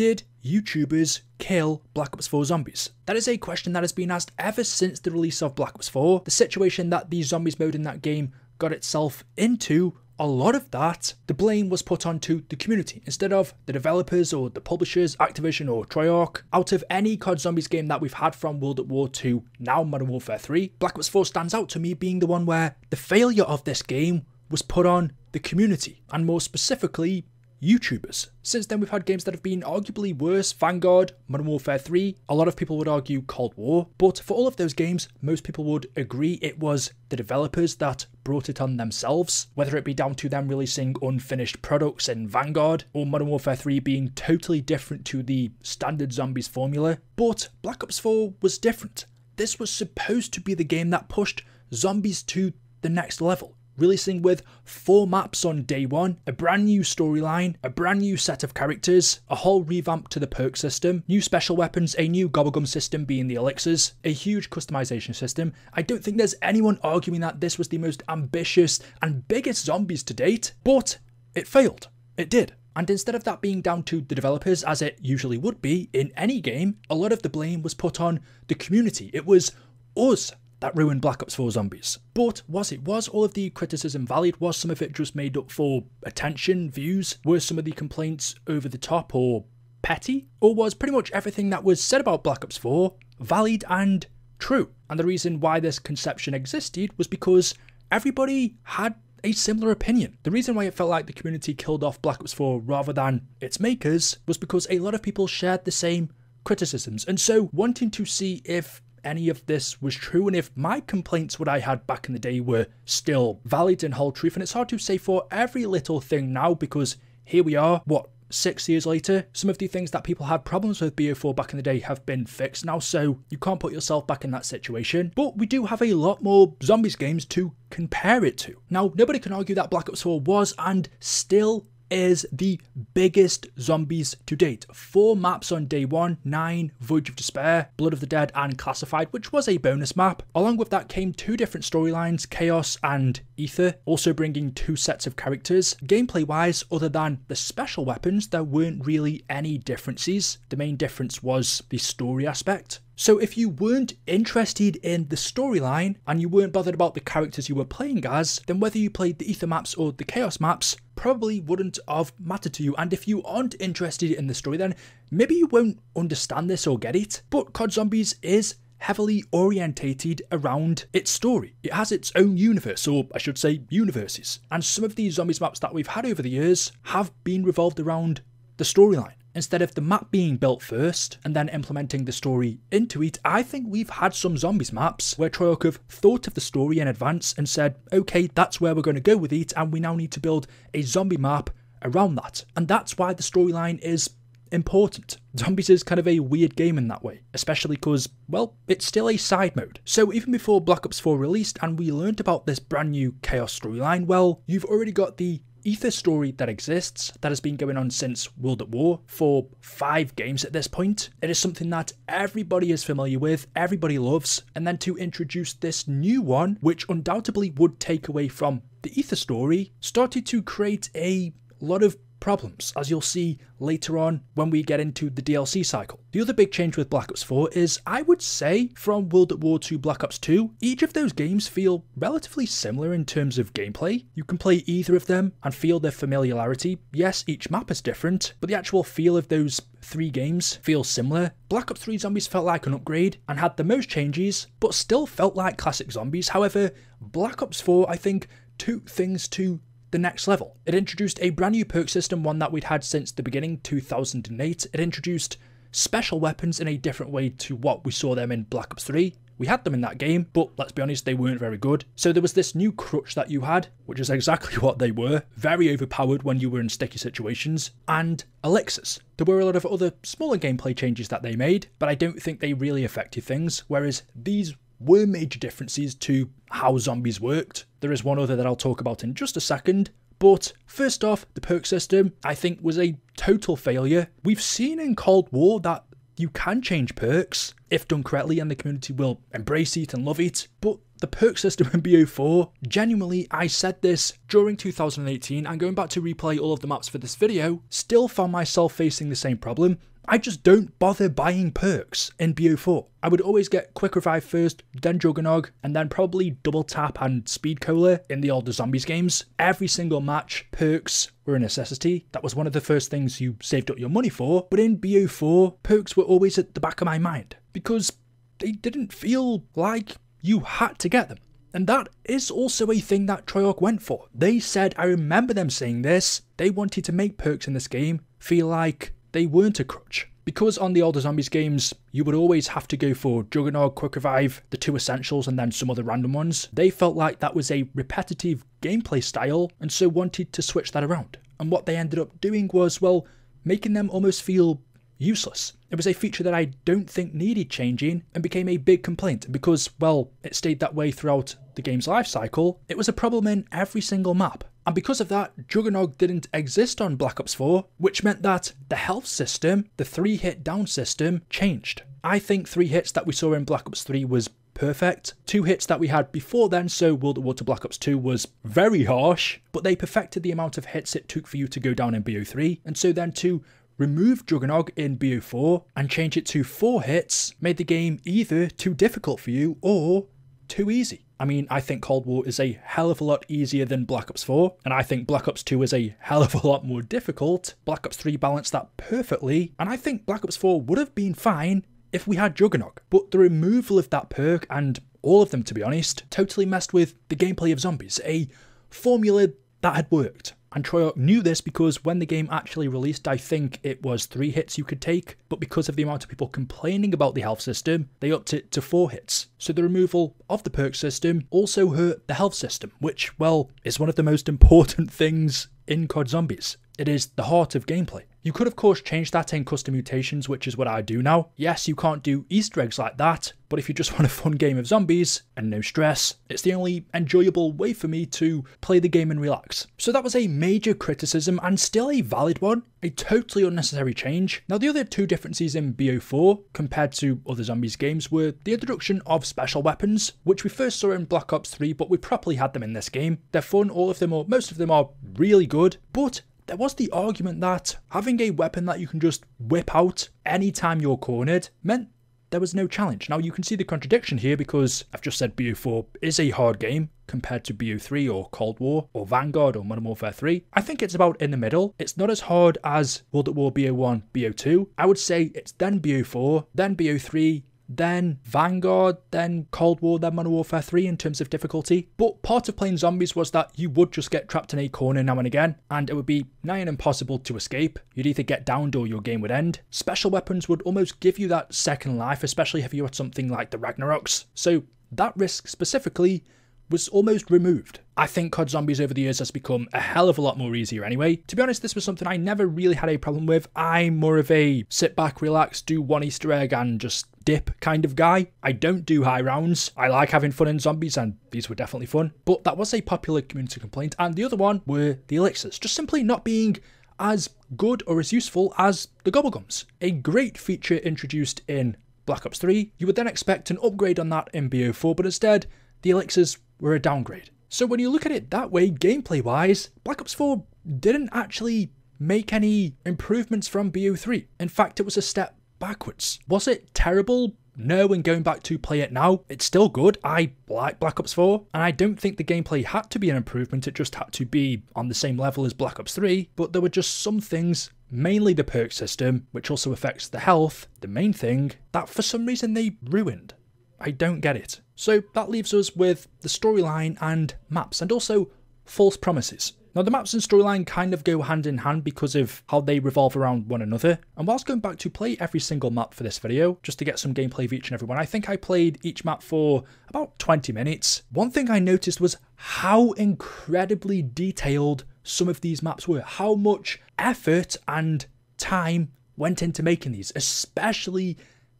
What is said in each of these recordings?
Did YouTubers kill Black Ops 4 zombies? That is a question that has been asked ever since the release of Black Ops 4. The situation that the zombies mode in that game got itself into a lot of that, the blame was put onto the community instead of the developers or the publishers, Activision or Treyarch. Out of any COD Zombies game that we've had from World at War 2, now Modern Warfare 3, Black Ops 4 stands out to me being the one where the failure of this game was put on the community, and more specifically, YouTubers. Since then, we've had games that have been arguably worse Vanguard, Modern Warfare 3, a lot of people would argue Cold War, but for all of those games, most people would agree it was the developers that brought it on themselves, whether it be down to them releasing unfinished products in Vanguard, or Modern Warfare 3 being totally different to the standard zombies formula. But Black Ops 4 was different. This was supposed to be the game that pushed zombies to the next level releasing with four maps on day one, a brand new storyline, a brand new set of characters, a whole revamp to the perk system, new special weapons, a new gobblegum system being the elixirs, a huge customization system. I don't think there's anyone arguing that this was the most ambitious and biggest zombies to date, but it failed. It did. And instead of that being down to the developers, as it usually would be in any game, a lot of the blame was put on the community. It was us that ruined Black Ops 4 Zombies. But was it? Was all of the criticism valid? Was some of it just made up for attention, views? Were some of the complaints over the top or petty? Or was pretty much everything that was said about Black Ops 4 valid and true? And the reason why this conception existed was because everybody had a similar opinion. The reason why it felt like the community killed off Black Ops 4 rather than its makers was because a lot of people shared the same criticisms. And so wanting to see if any of this was true and if my complaints what I had back in the day were still valid and hold truth. And it's hard to say for every little thing now because here we are, what, six years later, some of the things that people had problems with BO4 back in the day have been fixed now, so you can't put yourself back in that situation. But we do have a lot more zombies games to compare it to. Now, nobody can argue that Black Ops 4 was and still is the biggest zombies to date. Four maps on day one, nine, Voyage of Despair, Blood of the Dead, and Classified, which was a bonus map. Along with that came two different storylines, Chaos and Ether, also bringing two sets of characters. Gameplay wise, other than the special weapons, there weren't really any differences. The main difference was the story aspect. So if you weren't interested in the storyline and you weren't bothered about the characters you were playing as, then whether you played the Ether maps or the Chaos maps probably wouldn't have mattered to you. And if you aren't interested in the story, then maybe you won't understand this or get it. But COD Zombies is heavily orientated around its story. It has its own universe, or I should say universes. And some of these zombies maps that we've had over the years have been revolved around the storyline. Instead of the map being built first and then implementing the story into it, I think we've had some zombies maps where Treyarch thought of the story in advance and said, okay, that's where we're going to go with it, and we now need to build a zombie map around that. And that's why the storyline is important. Zombies is kind of a weird game in that way, especially because, well, it's still a side mode. So even before Black Ops 4 released and we learned about this brand new Chaos storyline, well, you've already got the Ether story that exists, that has been going on since World at War for five games at this point. It is something that everybody is familiar with, everybody loves, and then to introduce this new one, which undoubtedly would take away from the Ether story, started to create a lot of problems, as you'll see later on when we get into the DLC cycle. The other big change with Black Ops 4 is, I would say, from World at War to Black Ops 2, each of those games feel relatively similar in terms of gameplay. You can play either of them and feel their familiarity. Yes, each map is different, but the actual feel of those three games feels similar. Black Ops 3 Zombies felt like an upgrade and had the most changes, but still felt like classic zombies. However, Black Ops 4, I think, took things to the next level. It introduced a brand new perk system, one that we'd had since the beginning, 2008. It introduced special weapons in a different way to what we saw them in Black Ops 3. We had them in that game, but let's be honest, they weren't very good. So there was this new crutch that you had, which is exactly what they were, very overpowered when you were in sticky situations, and elixirs. There were a lot of other smaller gameplay changes that they made, but I don't think they really affected things, whereas these were major differences to how zombies worked. There is one other that I'll talk about in just a second. But first off, the perk system I think was a total failure. We've seen in Cold War that you can change perks if done correctly and the community will embrace it and love it, but the perk system in BO4, genuinely, I said this during 2018 and going back to replay all of the maps for this video, still found myself facing the same problem. I just don't bother buying perks in BO4. I would always get Quick Revive first, then Juggernog, and then probably Double Tap and Speed Cola in the older Zombies games. Every single match, perks were a necessity. That was one of the first things you saved up your money for. But in BO4, perks were always at the back of my mind because they didn't feel like you had to get them. And that is also a thing that Treyarch went for. They said, I remember them saying this, they wanted to make perks in this game feel like they weren't a crutch. Because on the older Zombies games, you would always have to go for Juggernog, Quick Revive, the two essentials, and then some other random ones. They felt like that was a repetitive gameplay style, and so wanted to switch that around. And what they ended up doing was, well, making them almost feel useless. It was a feature that I don't think needed changing and became a big complaint because, well, it stayed that way throughout the game's life cycle. It was a problem in every single map. And because of that, Juggernog didn't exist on Black Ops 4, which meant that the health system, the three hit down system, changed. I think three hits that we saw in Black Ops 3 was perfect. Two hits that we had before then, so World War to Black Ops 2 was very harsh, but they perfected the amount of hits it took for you to go down in BO3, and so then to remove Juggernog in BO4 and change it to 4 hits made the game either too difficult for you or too easy. I mean, I think Cold War is a hell of a lot easier than Black Ops 4, and I think Black Ops 2 is a hell of a lot more difficult. Black Ops 3 balanced that perfectly, and I think Black Ops 4 would have been fine if we had Juggernog, But the removal of that perk, and all of them to be honest, totally messed with the gameplay of zombies, a formula that had worked. And Treyarch knew this because when the game actually released, I think it was three hits you could take, but because of the amount of people complaining about the health system, they upped it to four hits. So the removal of the perk system also hurt the health system, which, well, is one of the most important things in COD Zombies. It is the heart of gameplay. You could of course change that in custom mutations, which is what I do now. Yes, you can't do easter eggs like that, but if you just want a fun game of zombies and no stress, it's the only enjoyable way for me to play the game and relax. So that was a major criticism and still a valid one, a totally unnecessary change. Now the other two differences in BO4 compared to other zombies games were the introduction of special weapons, which we first saw in Black Ops 3 but we properly had them in this game. They're fun, all of them or most of them are really good, but there was the argument that having a weapon that you can just whip out anytime you're cornered meant there was no challenge. Now you can see the contradiction here because I've just said BO4 is a hard game compared to BO3 or Cold War or Vanguard or Modern Warfare 3. I think it's about in the middle. It's not as hard as World at War BO1, BO2. I would say it's then BO4, then BO3, then Vanguard, then Cold War, then Modern Warfare 3 in terms of difficulty. But part of playing zombies was that you would just get trapped in a corner now and again, and it would be nigh and impossible to escape. You'd either get downed or your game would end. Special weapons would almost give you that second life, especially if you had something like the Ragnaroks. So that risk specifically was almost removed. I think COD Zombies over the years has become a hell of a lot more easier anyway. To be honest, this was something I never really had a problem with. I'm more of a sit back, relax, do one Easter egg and just dip kind of guy. I don't do high rounds. I like having fun in zombies and these were definitely fun. But that was a popular community complaint and the other one were the elixirs, just simply not being as good or as useful as the gobblegums. A great feature introduced in Black Ops 3. You would then expect an upgrade on that in BO4, but instead, the elixirs were a downgrade. So when you look at it that way, gameplay wise, Black Ops 4 didn't actually make any improvements from BO3. In fact, it was a step backwards. Was it terrible? No, and going back to play it now, it's still good. I like Black Ops 4, and I don't think the gameplay had to be an improvement, it just had to be on the same level as Black Ops 3, but there were just some things, mainly the perk system, which also affects the health, the main thing, that for some reason they ruined. I don't get it. So that leaves us with the storyline and maps, and also false promises. Now the maps and storyline kind of go hand in hand because of how they revolve around one another, and whilst going back to play every single map for this video, just to get some gameplay of each and every one, I think I played each map for about 20 minutes. One thing I noticed was how incredibly detailed some of these maps were, how much effort and time went into making these, especially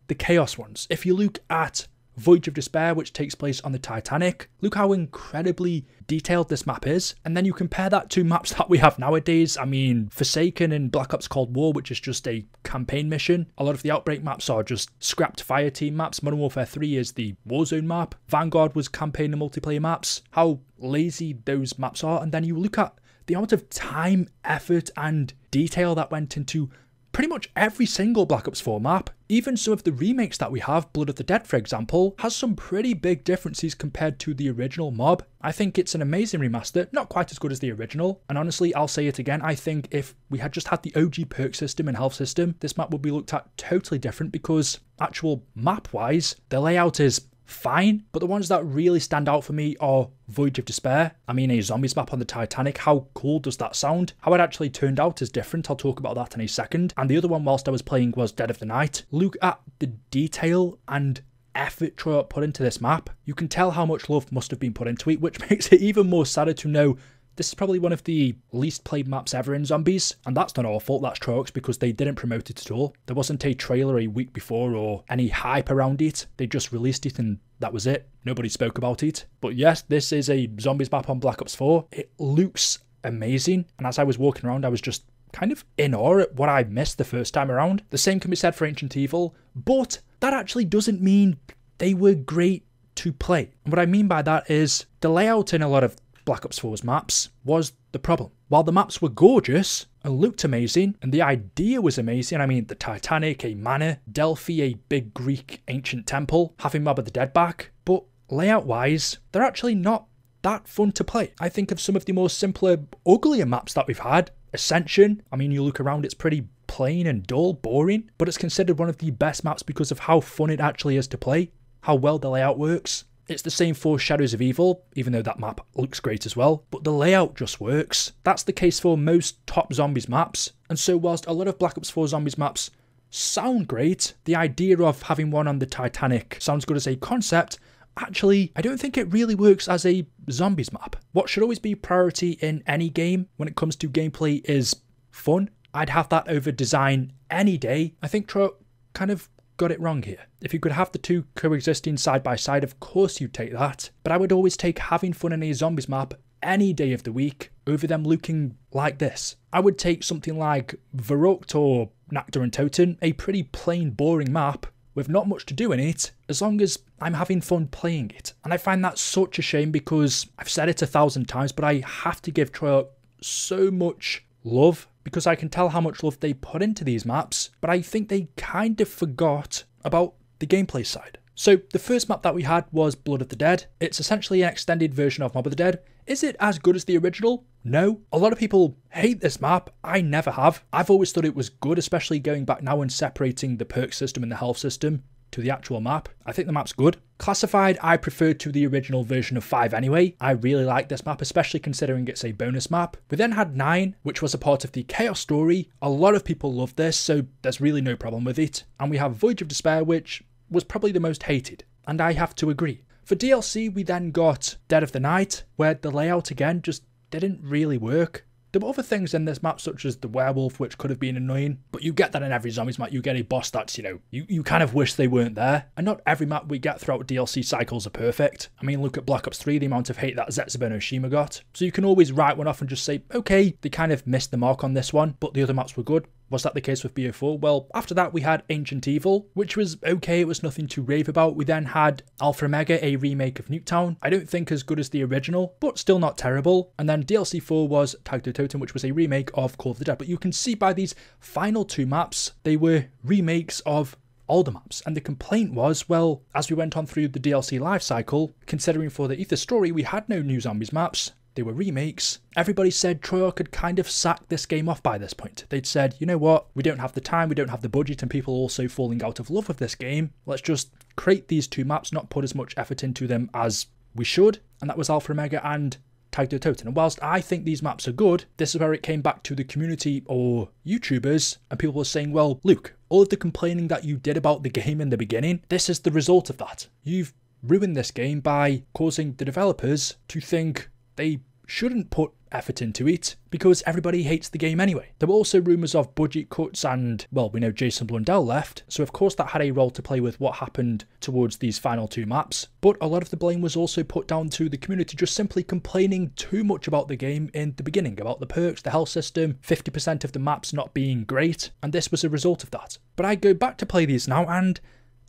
the Chaos ones. If you look at Voyage of Despair, which takes place on the Titanic. Look how incredibly detailed this map is. And then you compare that to maps that we have nowadays. I mean, Forsaken and Black Ops Cold War, which is just a campaign mission. A lot of the Outbreak maps are just scrapped fire team maps. Modern Warfare 3 is the Warzone map. Vanguard was campaign and multiplayer maps. How lazy those maps are. And then you look at the amount of time, effort, and detail that went into pretty much every single Black Ops 4 map. Even some of the remakes that we have, Blood of the Dead for example, has some pretty big differences compared to the original mob. I think it's an amazing remaster, not quite as good as the original, and honestly I'll say it again, I think if we had just had the OG perk system and health system, this map would be looked at totally different because actual map wise, the layout is fine, but the ones that really stand out for me are Voyage of Despair. I mean, a zombies map on the Titanic, how cool does that sound? How it actually turned out is different, I'll talk about that in a second. And the other one whilst I was playing was Dead of the Night. Look at the detail and effort Treyarch put into this map. You can tell how much love must have been put into it, which makes it even more sadder to know this is probably one of the least played maps ever in Zombies, and that's not our fault, that's Treyarch's because they didn't promote it at all. There wasn't a trailer a week before or any hype around it, they just released it and that was it. Nobody spoke about it. But yes, this is a Zombies map on Black Ops 4. It looks amazing, and as I was walking around, I was just kind of in awe at what I missed the first time around. The same can be said for Ancient Evil, but that actually doesn't mean they were great to play. And what I mean by that is the layout in a lot of Black Ops 4's maps was the problem. While the maps were gorgeous and looked amazing, and the idea was amazing, I mean, the Titanic, a manor, Delphi, a big Greek ancient temple, having of the Dead back, but layout wise, they're actually not that fun to play. I think of some of the more simpler, uglier maps that we've had. Ascension, I mean, you look around, it's pretty plain and dull, boring, but it's considered one of the best maps because of how fun it actually is to play, how well the layout works. It's the same for Shadows of Evil, even though that map looks great as well, but the layout just works. That's the case for most top zombies maps, and so whilst a lot of Black Ops 4 zombies maps sound great, the idea of having one on the Titanic sounds good as a concept, actually, I don't think it really works as a zombies map. What should always be priority in any game when it comes to gameplay is fun. I'd have that over design any day. I think Treyarch kind of got it wrong here. If you could have the two coexisting side by side, of course you'd take that. But I would always take having fun in a zombies map any day of the week over them looking like this. I would take something like Verrückt or Nacht der Untoten, a pretty plain, boring map with not much to do in it, as long as I'm having fun playing it. And I find that such a shame because I've said it a thousand times, but I have to give Treyarch so much love because I can tell how much love they put into these maps, but I think they kind of forgot about the gameplay side. So the first map that we had was Blood of the Dead. It's essentially an extended version of Mob of the Dead. Is it as good as the original? No. A lot of people hate this map. I never have. I've always thought it was good, especially going back now and separating the perk system and the health system to the actual map. I think the map's good. Classified, I prefer to the original version of 5 anyway. I really like this map, especially considering it's a bonus map. We then had 9, which was a part of the Chaos story. A lot of people love this, so there's really no problem with it. And we have Voyage of Despair, which was probably the most hated. And I have to agree. For DLC, we then got Dead of the Night, where the layout again just didn't really work. There were other things in this map, such as the werewolf, which could have been annoying, but you get that in every zombies map. You get a boss that's, you know, you, you kind of wish they weren't there. And not every map we get throughout DLC cycles are perfect. I mean, look at Black Ops 3, the amount of hate that Zetsubou no Shima got. So you can always write one off and just say, okay, they kind of missed the mark on this one, but the other maps were good. Was that the case with BO4? Well, after that we had Ancient Evil, which was okay, it was nothing to rave about. We then had Alpha Omega, a remake of Nuketown. I don't think as good as the original, but still not terrible. And then DLC 4 was Tag der Toten, which was a remake of Call of the Dead. But you can see by these final two maps, they were remakes of older maps. And the complaint was, well, as we went on through the DLC life cycle, considering for the Ether story we had no new zombies maps, they were remakes. Everybody said Treyarch had kind of sacked this game off by this point. They'd said, you know what, we don't have the time, we don't have the budget, and people are also falling out of love with this game. Let's just create these two maps, not put as much effort into them as we should. And that was Alpha Omega and Tag Toten. And whilst I think these maps are good, this is where it came back to the community or YouTubers, and people were saying, well, Luke, all of the complaining that you did about the game in the beginning, this is the result of that. You've ruined this game by causing the developers to think they shouldn't put effort into it because everybody hates the game anyway. There were also rumours of budget cuts and, well, we know Jason Blundell left, so of course that had a role to play with what happened towards these final two maps. But a lot of the blame was also put down to the community just simply complaining too much about the game in the beginning, about the perks, the health system, 50% of the maps not being great, and this was a result of that. But I go back to play these now and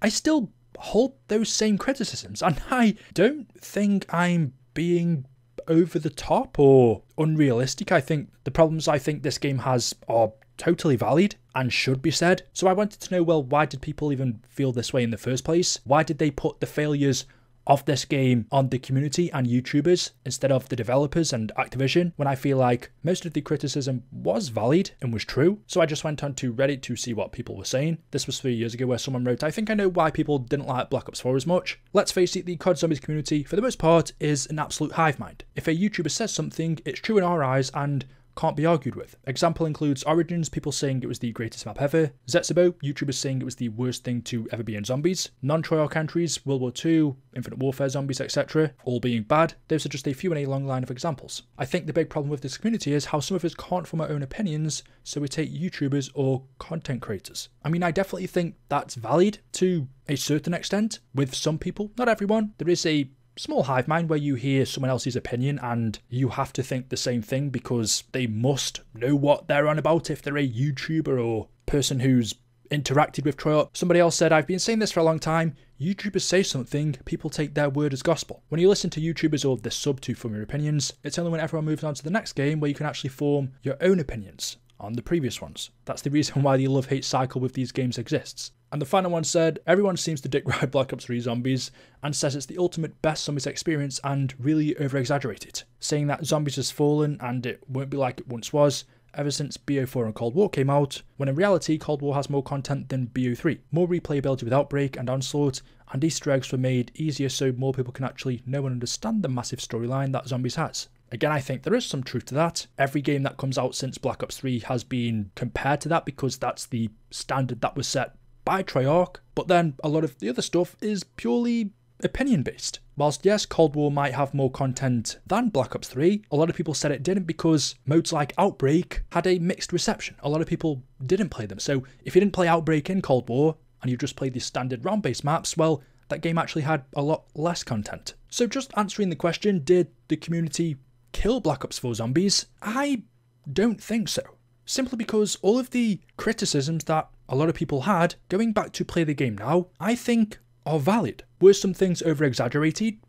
I still hold those same criticisms, and I don't think I'm being over the top or unrealistic. I think the problems I think this game has are totally valid and should be said. So I wanted to know well, why did people even feel this way in the first place? Why did they put the failures of this game on the community and YouTubers instead of the developers and Activision when I feel like most of the criticism was valid and was true. So I just went on to Reddit to see what people were saying. This was three years ago where someone wrote, I think I know why people didn't like Black Ops 4 as much. Let's face it, the COD Zombies community, for the most part, is an absolute hive mind. If a YouTuber says something, it's true in our eyes and can't be argued with. Example includes Origins, people saying it was the greatest map ever, Zetsubou, YouTubers saying it was the worst thing to ever be in zombies, non-Treyarch entries, World War II, Infinite Warfare zombies, etc., all being bad. Those are just a few in a long line of examples. I think the big problem with this community is how some of us can't form our own opinions, so we take YouTubers or content creators. I mean, I definitely think that's valid to a certain extent with some people, not everyone. There is a small hive mind where you hear someone else's opinion and you have to think the same thing because they must know what they're on about if they're a YouTuber or person who's interacted with Troy. Somebody else said, I've been saying this for a long time. YouTubers say something, people take their word as gospel. When you listen to YouTubers or the sub to form your opinions, it's only when everyone moves on to the next game where you can actually form your own opinions on the previous ones. That's the reason why the love hate cycle with these games exists. And the final one said, Everyone seems to dick ride Black Ops 3 Zombies and says it's the ultimate best zombies experience and really over exaggerate it, saying that Zombies has fallen and it won't be like it once was ever since BO4 and Cold War came out, when in reality Cold War has more content than BO3, more replayability with Outbreak and Onslaught, and Easter eggs were made easier so more people can actually know and understand the massive storyline that Zombies has. Again, I think there is some truth to that. Every game that comes out since Black Ops 3 has been compared to that because that's the standard that was set by Treyarch, but then a lot of the other stuff is purely opinion based. Whilst yes, Cold War might have more content than Black Ops 3, a lot of people said it didn't because modes like Outbreak had a mixed reception. A lot of people didn't play them. So if you didn't play Outbreak in Cold War and you just played the standard round based maps, well, that game actually had a lot less content. So just answering the question, did the community kill Black Ops 4 Zombies? I don't think so. Simply because all of the criticisms that a lot of people had going back to play the game now, I think are valid. Were some things over exaggerated?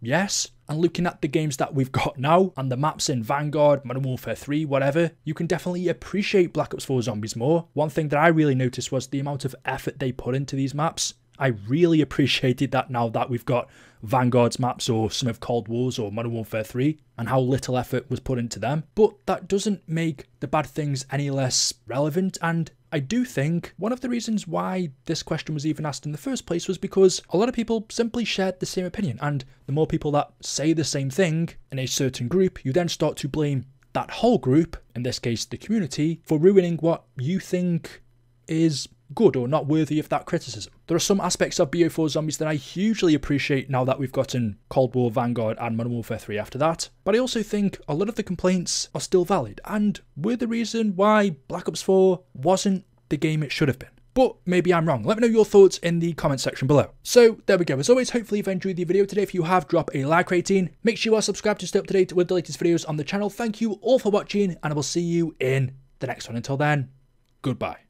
Yes. And looking at the games that we've got now and the maps in Vanguard, Modern Warfare 3, whatever, you can definitely appreciate Black Ops 4 Zombies more. One thing that I really noticed was the amount of effort they put into these maps. I really appreciated that now that we've got Vanguard's maps or some of Cold War's or Modern Warfare 3 and how little effort was put into them. But that doesn't make the bad things any less relevant and I do think one of the reasons why this question was even asked in the first place was because a lot of people simply shared the same opinion, and the more people that say the same thing in a certain group, you then start to blame that whole group, in this case the community, for ruining what you think is good or not worthy of that criticism. There are some aspects of BO4 Zombies that I hugely appreciate now that we've gotten Cold War, Vanguard, and Modern Warfare 3 after that, but I also think a lot of the complaints are still valid and were the reason why Black Ops 4 wasn't the game it should have been. But maybe I'm wrong. Let me know your thoughts in the comment section below. So there we go. As always, hopefully you've enjoyed the video today. If you have, drop a like rating. Make sure you are subscribed to stay up to date with the latest videos on the channel. Thank you all for watching and I will see you in the next one. Until then, goodbye.